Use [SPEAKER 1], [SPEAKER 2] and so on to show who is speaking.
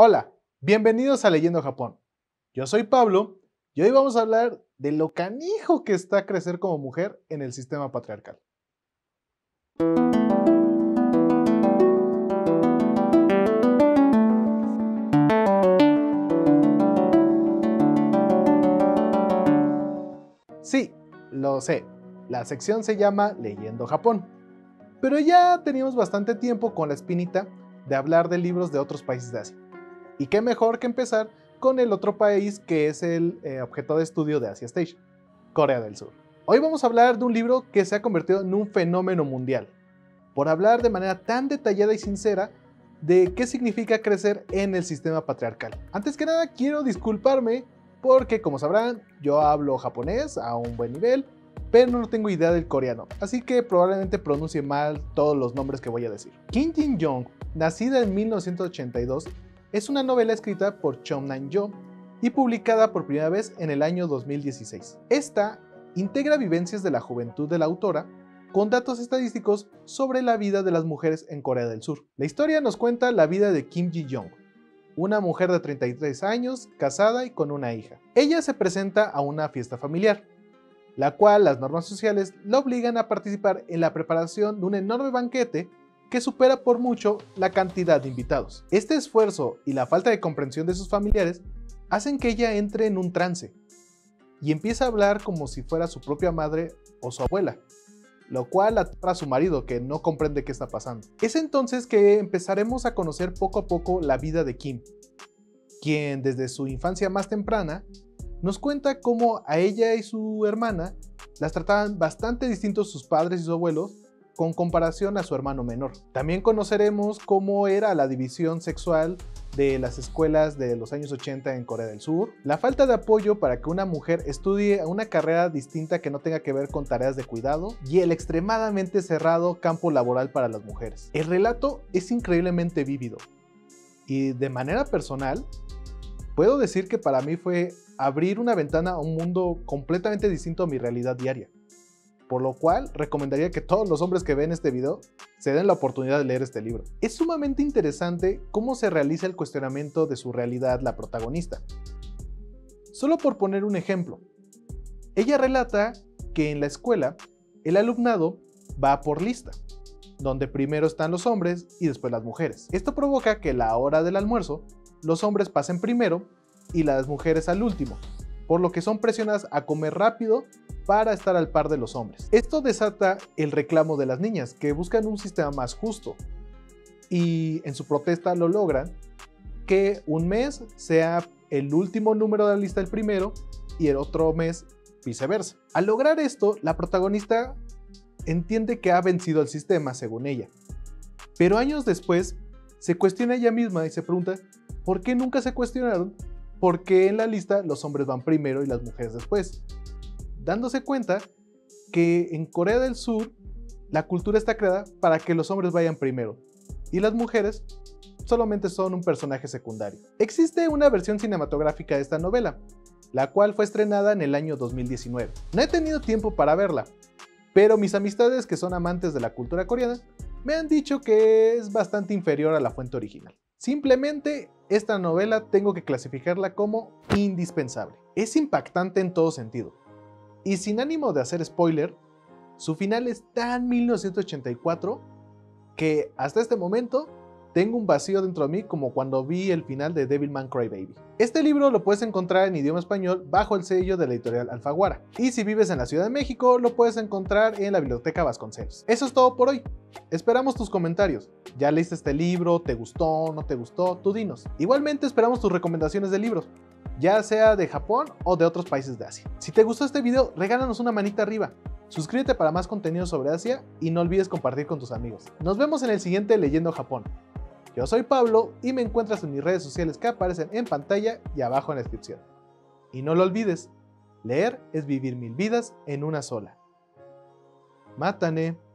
[SPEAKER 1] Hola, bienvenidos a Leyendo Japón. Yo soy Pablo y hoy vamos a hablar de lo canijo que está crecer como mujer en el sistema patriarcal. Sí, lo sé, la sección se llama Leyendo Japón, pero ya teníamos bastante tiempo con la espinita de hablar de libros de otros países de Asia. Y qué mejor que empezar con el otro país que es el eh, objeto de estudio de Asia Station, Corea del Sur. Hoy vamos a hablar de un libro que se ha convertido en un fenómeno mundial, por hablar de manera tan detallada y sincera de qué significa crecer en el sistema patriarcal. Antes que nada, quiero disculparme porque, como sabrán, yo hablo japonés a un buen nivel, pero no tengo idea del coreano, así que probablemente pronuncie mal todos los nombres que voy a decir. Kim Jin-young, nacida en 1982, es una novela escrita por Chom Nan-jo y publicada por primera vez en el año 2016. Esta integra vivencias de la juventud de la autora con datos estadísticos sobre la vida de las mujeres en Corea del Sur. La historia nos cuenta la vida de Kim Ji-young, una mujer de 33 años, casada y con una hija. Ella se presenta a una fiesta familiar, la cual las normas sociales la obligan a participar en la preparación de un enorme banquete que supera por mucho la cantidad de invitados. Este esfuerzo y la falta de comprensión de sus familiares hacen que ella entre en un trance y empieza a hablar como si fuera su propia madre o su abuela, lo cual atrae a su marido que no comprende qué está pasando. Es entonces que empezaremos a conocer poco a poco la vida de Kim, quien desde su infancia más temprana nos cuenta cómo a ella y su hermana las trataban bastante distintos sus padres y sus abuelos con comparación a su hermano menor. También conoceremos cómo era la división sexual de las escuelas de los años 80 en Corea del Sur, la falta de apoyo para que una mujer estudie una carrera distinta que no tenga que ver con tareas de cuidado y el extremadamente cerrado campo laboral para las mujeres. El relato es increíblemente vívido y de manera personal puedo decir que para mí fue abrir una ventana a un mundo completamente distinto a mi realidad diaria por lo cual recomendaría que todos los hombres que ven este video se den la oportunidad de leer este libro. Es sumamente interesante cómo se realiza el cuestionamiento de su realidad la protagonista. Solo por poner un ejemplo, ella relata que en la escuela el alumnado va por lista, donde primero están los hombres y después las mujeres. Esto provoca que la hora del almuerzo los hombres pasen primero y las mujeres al último, por lo que son presionadas a comer rápido para estar al par de los hombres. Esto desata el reclamo de las niñas, que buscan un sistema más justo. Y en su protesta lo logran, que un mes sea el último número de la lista el primero y el otro mes viceversa. Al lograr esto, la protagonista entiende que ha vencido el sistema, según ella. Pero años después, se cuestiona ella misma y se pregunta, ¿por qué nunca se cuestionaron por qué en la lista los hombres van primero y las mujeres después? Dándose cuenta que en Corea del Sur la cultura está creada para que los hombres vayan primero y las mujeres solamente son un personaje secundario. Existe una versión cinematográfica de esta novela, la cual fue estrenada en el año 2019. No he tenido tiempo para verla, pero mis amistades que son amantes de la cultura coreana me han dicho que es bastante inferior a la fuente original. Simplemente esta novela tengo que clasificarla como indispensable. Es impactante en todo sentido. Y sin ánimo de hacer spoiler, su final es tan 1984 que hasta este momento tengo un vacío dentro de mí como cuando vi el final de Devilman Crybaby. Este libro lo puedes encontrar en idioma español bajo el sello de la editorial Alfaguara. Y si vives en la Ciudad de México, lo puedes encontrar en la Biblioteca Vasconcelos. Eso es todo por hoy. Esperamos tus comentarios. ¿Ya leíste este libro? ¿Te gustó? ¿No te gustó? Tú dinos. Igualmente esperamos tus recomendaciones de libros ya sea de Japón o de otros países de Asia. Si te gustó este video, regálanos una manita arriba. Suscríbete para más contenido sobre Asia y no olvides compartir con tus amigos. Nos vemos en el siguiente Leyendo Japón. Yo soy Pablo y me encuentras en mis redes sociales que aparecen en pantalla y abajo en la descripción. Y no lo olvides, leer es vivir mil vidas en una sola. Mátane.